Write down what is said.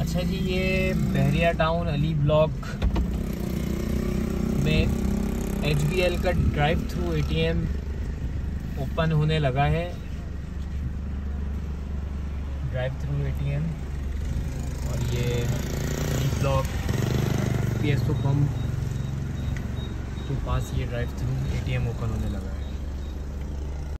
अच्छा जी, ये बहरिया टाउन अली ब्लॉक में HBL का ड्राइव थ्रू एटीएम ओपन होने लगा है। ड्राइव थ्रू एटीएम और ये Ali block P S O pump के पास ये ड्राइव थ्रू एटीएम ओपन होने लगा है।